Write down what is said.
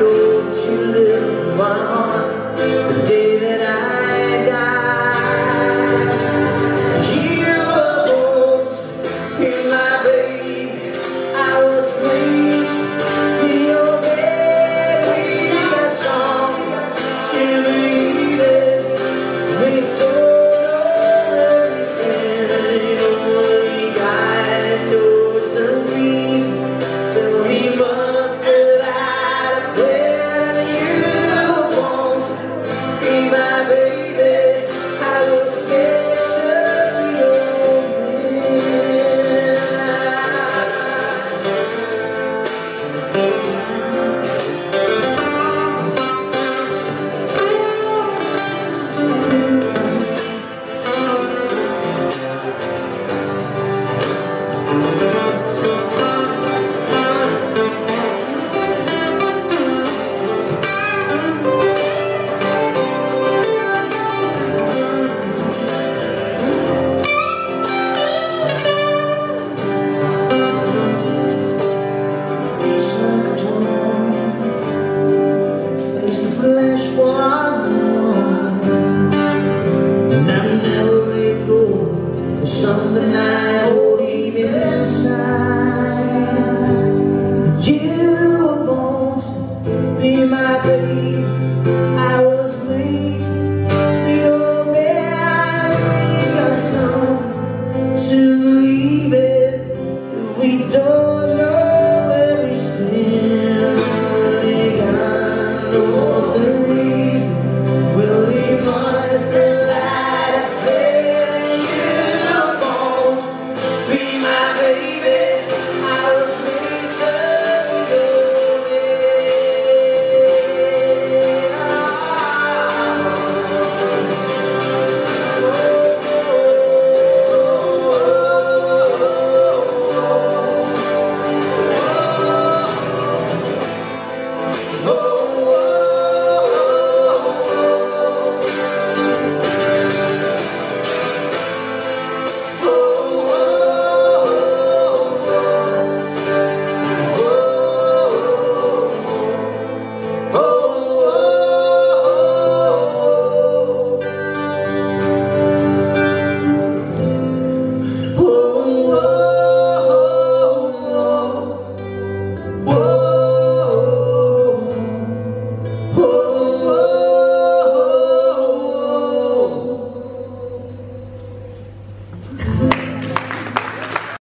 know she lit my heart? The day that I